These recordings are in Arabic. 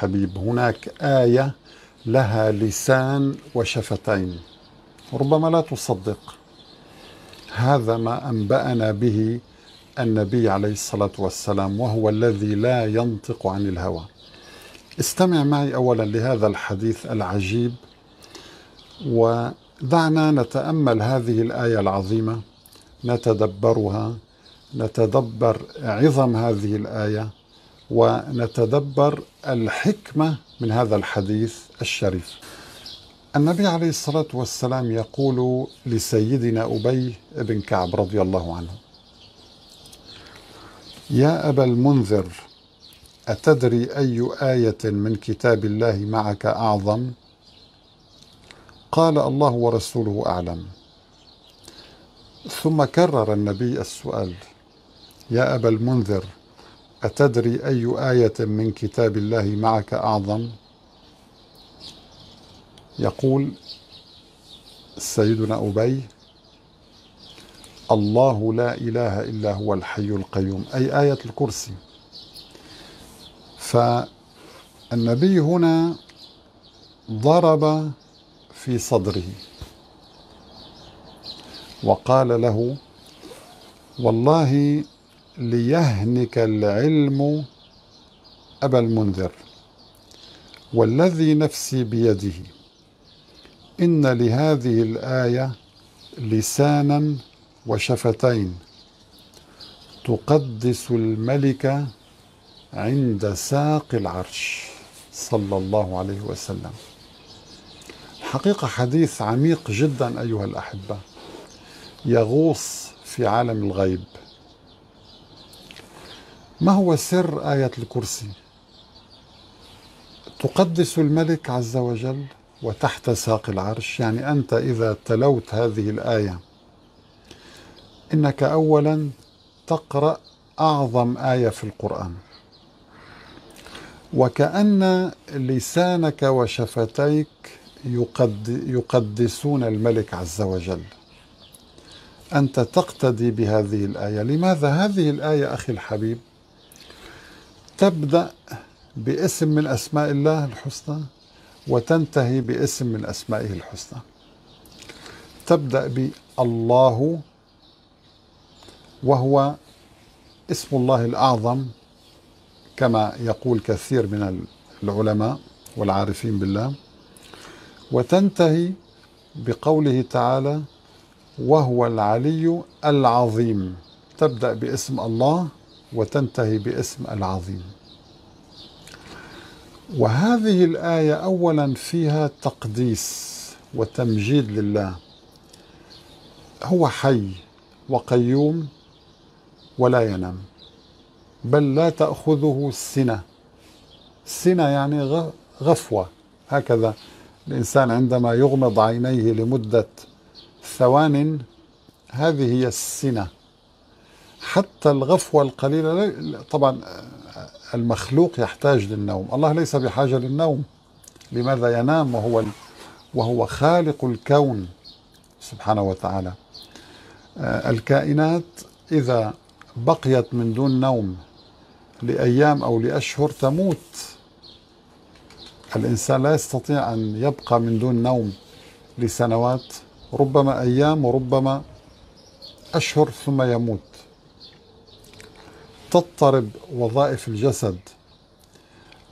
حبيب هناك آية لها لسان وشفتين. ربما لا تصدق. هذا ما أنبأنا به النبي عليه الصلاة والسلام وهو الذي لا ينطق عن الهوى. استمع معي أولا لهذا الحديث العجيب. ودعنا نتأمل هذه الآية العظيمة نتدبرها نتدبر عظم هذه الآية. ونتدبر الحكمة من هذا الحديث الشريف. النبي عليه الصلاة والسلام يقول لسيدنا أبي بن كعب رضي الله عنه يا أبا المنذر أتدري أي آية من كتاب الله معك أعظم؟ قال الله ورسوله أعلم. ثم كرر النبي السؤال يا أبا المنذر أتدري أي آية من كتاب الله معك أعظم؟ يقول سيدنا أبي الله لا إله إلا هو الحي القيوم أي آية الكرسي. فالنبي هنا ضرب في صدره وقال له والله ليهنك العلم أبا المنذر والذي نفسي بيده. إن لهذه الآية لسانا وشفتين. تقدس الملك عند ساق العرش. صلى الله عليه وسلم. حقيقة حديث عميق جدا أيها الأحبة. يغوص في عالم الغيب. ما هو سر آية الكرسي؟ تقدس الملك عز وجل وتحت ساق العرش يعني أنت إذا تلوت هذه الآية إنك أولا تقرأ أعظم آية في القرآن. وكأن لسانك وشفتيك يقد يقدسون الملك عز وجل. أنت تقتدي بهذه الآية. لماذا؟ هذه الآية أخي الحبيب تبدأ باسم من أسماء الله الحسنى وتنتهي باسم من أسمائه الحسنى. تبدأ بالله وهو اسم الله الأعظم كما يقول كثير من العلماء والعارفين بالله. وتنتهي بقوله تعالى وهو العلي العظيم تبدأ باسم الله وتنتهي باسم العظيم. وهذه الآية أولا فيها تقديس وتمجيد لله. هو حي وقيوم ولا ينام بل لا تأخذه السنة السنة يعني غفوة. هكذا الإنسان عندما يغمض عينيه لمدة ثوان هذه هي السنة. حتى الغفوة القليلة طبعا المخلوق يحتاج للنوم. الله ليس بحاجة للنوم. لماذا ينام؟ وهو وهو خالق الكون سبحانه وتعالى. الكائنات إذا بقيت من دون نوم لأيام أو لأشهر تموت. الإنسان لا يستطيع أن يبقى من دون نوم لسنوات ربما أيام وربما أشهر ثم يموت. تضطرب وظائف الجسد.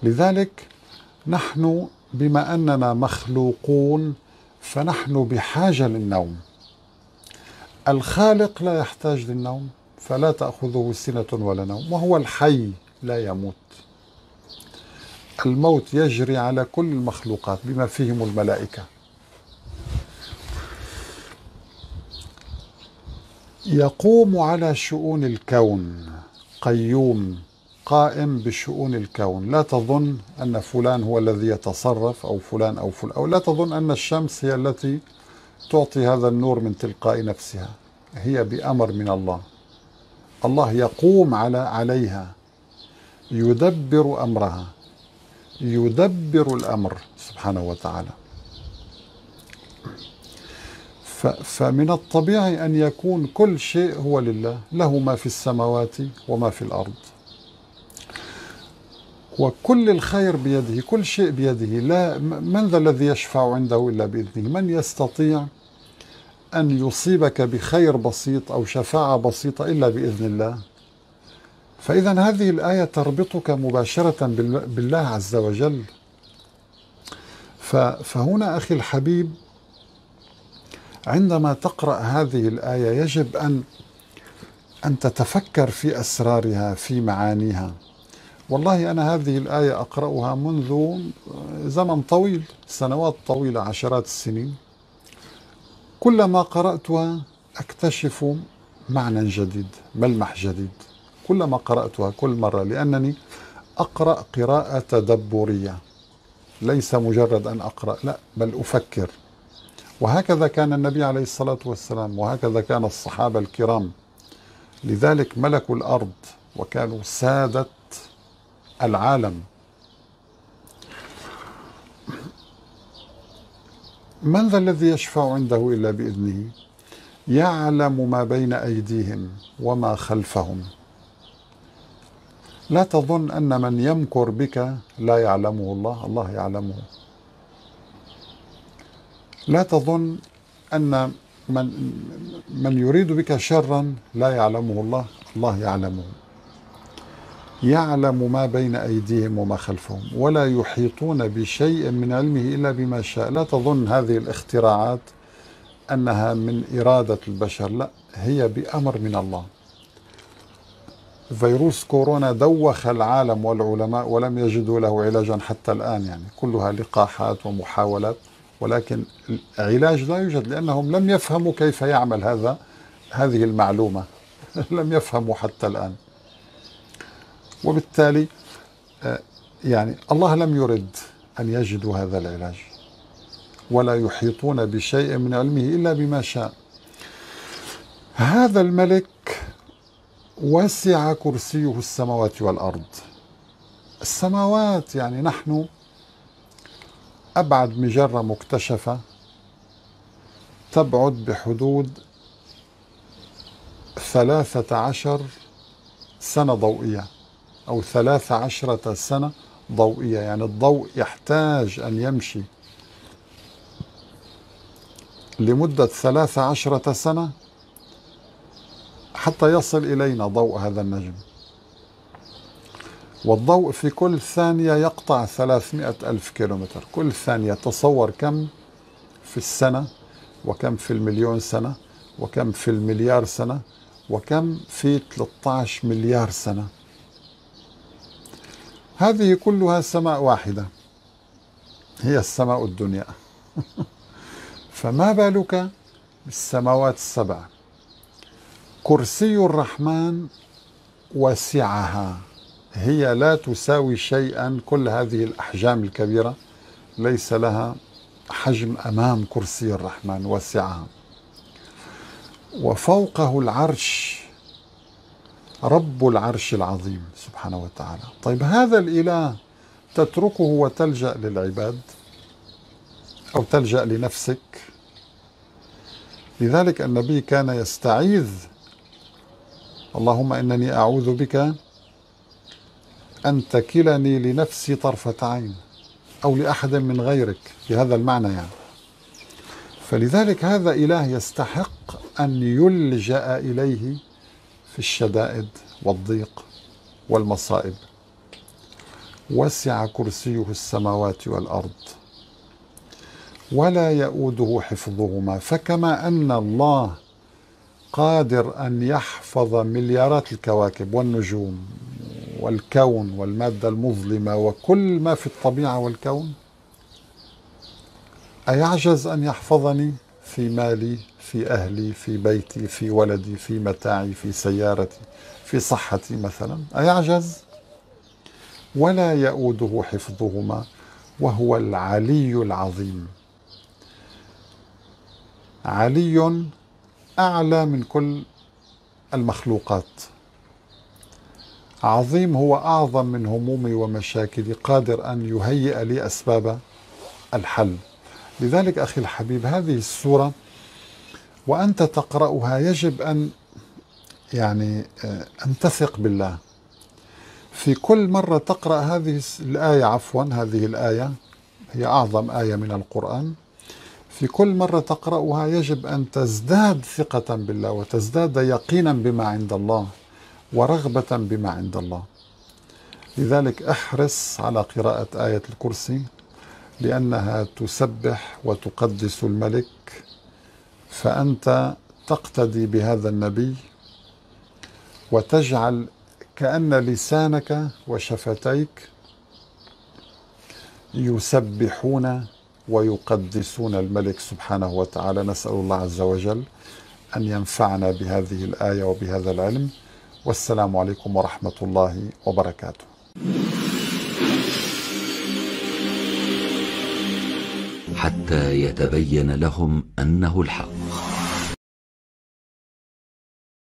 لذلك نحن بما أننا مخلوقون فنحن بحاجة للنوم. الخالق لا يحتاج للنوم فلا تأخذه سنة ولا نوم وهو الحي لا يموت. الموت يجري على كل المخلوقات بما فيهم الملائكة. يقوم على شؤون الكون. قيوم قائم بشؤون الكون. لا تظن أن فلان هو الذي يتصرف أو فلان أو فلان أو لا تظن أن الشمس هي التي تعطي هذا النور من تلقاء نفسها. هي بأمر من الله. الله يقوم على عليها. يدبر أمرها. يدبر الأمر سبحانه وتعالى. فمن الطبيعي أن يكون كل شيء هو لله له ما في السماوات وما في الأرض. وكل الخير بيده كل شيء بيده. لا من ذا الذي يشفع عنده إلا بإذنه؟ من يستطيع أن يصيبك بخير بسيط أو شفاعة بسيطة إلا بإذن الله؟ فإذا هذه الآية تربطك مباشرة بالله عز وجل. فهنا أخي الحبيب عندما تقرأ هذه الآية يجب أن أن تتفكر في أسرارها في معانيها. والله أنا هذه الآية أقرأها منذ زمن طويل سنوات طويلة عشرات السنين. كلما قرأتها أكتشف معنى جديد ملمح جديد. كلما قرأتها كل مرة لأنني أقرأ قراءة تدبرية. ليس مجرد أن أقرأ لا بل أفكر. وهكذا كان النبي عليه الصلاة والسلام وهكذا كان الصحابة الكرام. لذلك ملكوا الأرض وكانوا سادة العالم. من ذا الذي يشفع عنده إلا بإذنه؟ يعلم ما بين أيديهم وما خلفهم. لا تظن أن من يمكر بك لا يعلمه الله. الله يعلمه. لا تظن أن من, من يريد بك شرا لا يعلمه الله. الله يعلمه. يعلم ما بين أيديهم وما خلفهم ولا يحيطون بشيء من علمه إلا بما شاء. لا تظن هذه الاختراعات أنها من إرادة البشر لا هي بأمر من الله. فيروس كورونا دوخ العالم والعلماء ولم يجدوا له علاجا حتى الآن يعني. كلها لقاحات ومحاولات. ولكن علاج لا يوجد لأنهم لم يفهموا كيف يعمل هذا هذه المعلومة. لم يفهموا حتى الآن. وبالتالي آه، يعني الله لم يرد أن يجدوا هذا العلاج. ولا يحيطون بشيء من علمه إلا بما شاء. هذا الملك وسع كرسيه السماوات والأرض. السماوات يعني نحن أبعد مجرة مكتشفة تبعد بحدود ثلاثة عشر سنة ضوئية أو ثلاث عشرة سنة ضوئية. يعني الضوء يحتاج أن يمشي لمدة ثلاث عشرة سنة حتى يصل إلينا ضوء هذا النجم. والضوء في كل ثانية يقطع 300 ألف كيلومتر. كل ثانية تصور كم في السنة وكم في المليون سنة وكم في المليار سنة وكم في 13 مليار سنة. هذه كلها سماء واحدة. هي السماء الدنيا. فما بالك بالسماوات السبع؟ كرسي الرحمن وسعها هي لا تساوي شيئا كل هذه الأحجام الكبيرة. ليس لها حجم أمام كرسي الرحمن وسعها وفوقه العرش رب العرش العظيم سبحانه وتعالى. طيب هذا الإله تتركه وتلجأ للعباد أو تلجأ لنفسك. لذلك النبي كان يستعيذ. اللهم إنني أعوذ بك أن تكلني لنفسي طرفة عين أو لأحد من غيرك في هذا المعنى يعني. فلذلك هذا إله يستحق أن يلجأ إليه في الشدائد والضيق والمصائب. وسع كرسيه السماوات والأرض. ولا يؤوده حفظهما. فكما أن الله قادر أن يحفظ مليارات الكواكب والنجوم والكون والمادة المظلمة وكل ما في الطبيعة والكون؟ أيعجز أن يحفظني في مالي في أهلي في بيتي في ولدي في متاعي في سيارتي في صحتي مثلا؟ أيعجز؟ ولا يؤوده حفظهما وهو العلي العظيم. علي أعلى من كل المخلوقات. عظيم هو أعظم من همومي ومشاكلي قادر أن يهيئ لي أسباب الحل. لذلك أخي الحبيب هذه السورة وأنت تقرأها يجب أن يعني آه، أن تثق بالله. في كل مرة تقرأ هذه الآية عفوا هذه الآية هي أعظم آية من القرآن. في كل مرة تقرأها يجب أن تزداد ثقة بالله وتزداد يقينا بما عند الله. ورغبة بما عند الله. لذلك أحرص على قراءة آية الكرسي لأنها تسبح وتقدس الملك فأنت تقتدي بهذا النبي وتجعل كأن لسانك وشفتيك يسبحون ويقدسون الملك سبحانه وتعالى. نسأل الله عز وجل أن ينفعنا بهذه الآية وبهذا العلم. والسلام عليكم ورحمة الله وبركاته. حتى يتبين لهم أنه الحق.